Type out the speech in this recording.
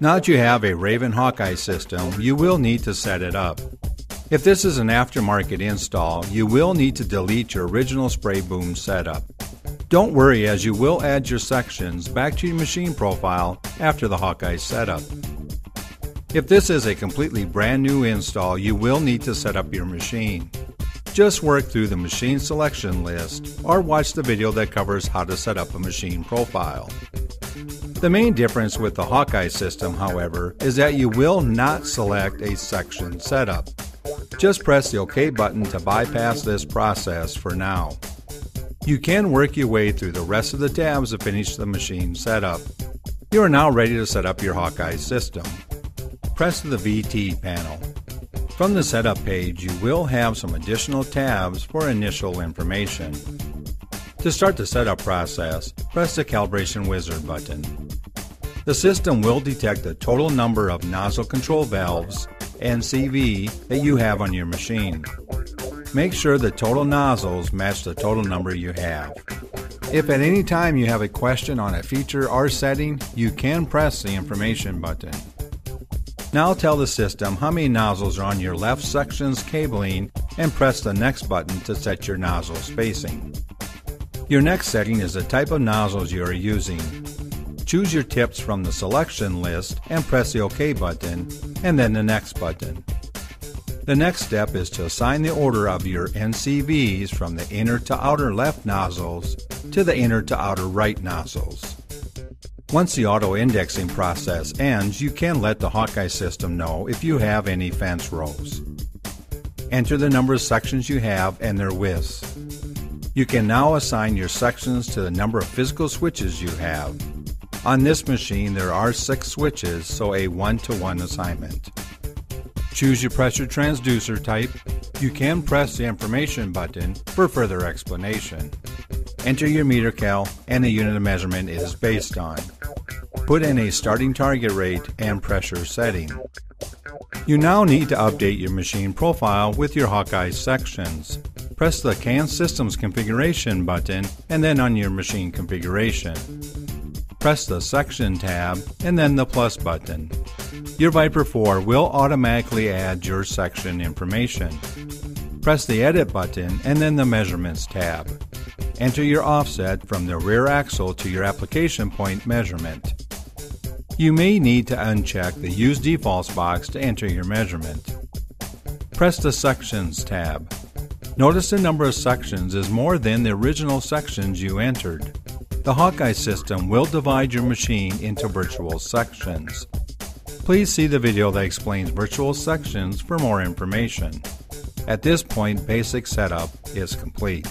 Now that you have a Raven Hawkeye system, you will need to set it up. If this is an aftermarket install, you will need to delete your original spray boom setup. Don't worry as you will add your sections back to your machine profile after the Hawkeye setup. If this is a completely brand new install, you will need to set up your machine. Just work through the machine selection list or watch the video that covers how to set up a machine profile. The main difference with the Hawkeye system, however, is that you will not select a section setup. Just press the OK button to bypass this process for now. You can work your way through the rest of the tabs to finish the machine setup. You are now ready to set up your Hawkeye system. Press the VT panel. From the setup page, you will have some additional tabs for initial information. To start the setup process, press the Calibration Wizard button. The system will detect the total number of nozzle control valves NCV that you have on your machine. Make sure the total nozzles match the total number you have. If at any time you have a question on a feature or setting, you can press the information button. Now tell the system how many nozzles are on your left section's cabling and press the next button to set your nozzle spacing. Your next setting is the type of nozzles you are using. Choose your tips from the selection list and press the OK button and then the next button. The next step is to assign the order of your NCVs from the inner to outer left nozzles to the inner to outer right nozzles. Once the auto indexing process ends, you can let the Hawkeye system know if you have any fence rows. Enter the number of sections you have and their widths. You can now assign your sections to the number of physical switches you have. On this machine, there are six switches, so a one to one assignment. Choose your pressure transducer type. You can press the information button for further explanation. Enter your meter cal and the unit of measurement it is based on. Put in a starting target rate and pressure setting. You now need to update your machine profile with your Hawkeye sections. Press the CAN Systems Configuration button and then on your machine configuration. Press the Section tab and then the plus button. Your Viper 4 will automatically add your section information. Press the Edit button and then the Measurements tab. Enter your offset from the rear axle to your application point measurement. You may need to uncheck the Use Defaults box to enter your measurement. Press the Sections tab. Notice the number of sections is more than the original sections you entered. The Hawkeye system will divide your machine into virtual sections. Please see the video that explains virtual sections for more information. At this point, basic setup is complete.